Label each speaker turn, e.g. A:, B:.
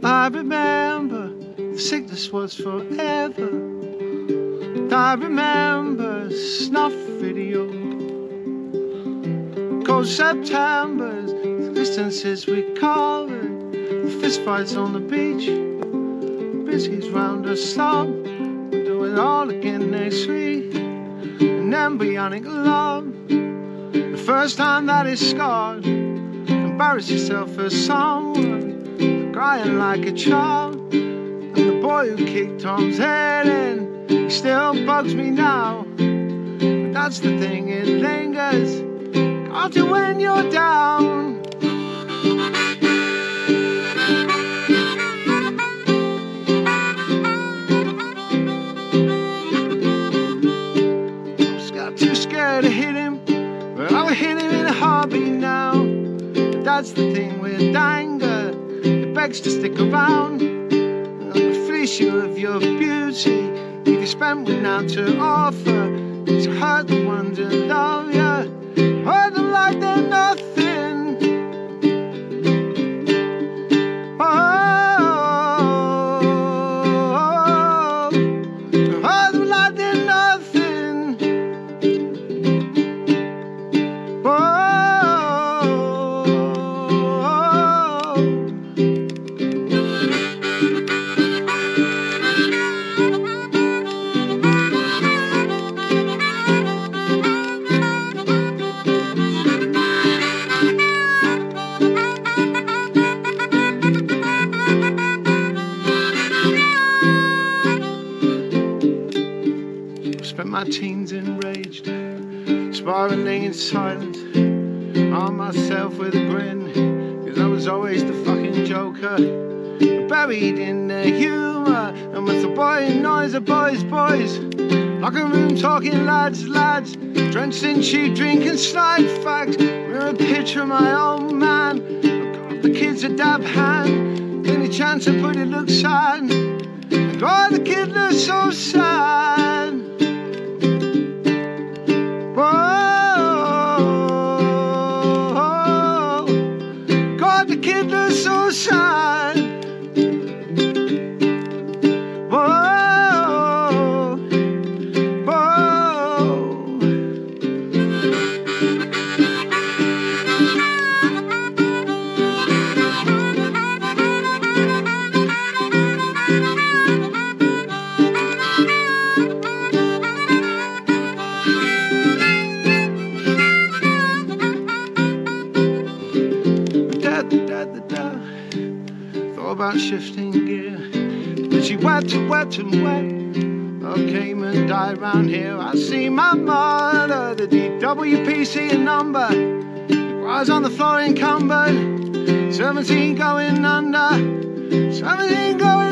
A: I remember the sickness was forever. I remember snuff video. Cold September's, the distances we covered, the fistfights on the beach, the busies round us up. We'll do it all again next week. An embryonic love, the first time that is scarred. Embarrass yourself for someone, crying like a child. And the boy who kicked Tom's head in, he still bugs me now. But that's the thing, it lingers. Got you when you're down. I'm just got too scared to hit him, but I'll hit him in a heartbeat now. But that's the thing with anger, it begs to stick around. I'll fleece you of your beauty, if you spend with now to offer. To hurt the ones who love you, my teens enraged, spiraling in silence on myself with a grin, cause I was always the fucking joker. Buried in the humor, and with the boy noise of boys, boys. Locker room talking lads, lads, drenched in cheap drink and slide facts. Mirror picture of my old man. Got the kids a dab hand, any chance I put it look sad. And why the kid looks so sad. About shifting gear, but she wet and wet and wet. I came and died round here. I see my mother, the DWP see number. Rise on the floor encumbered. 17 going under. 17 going.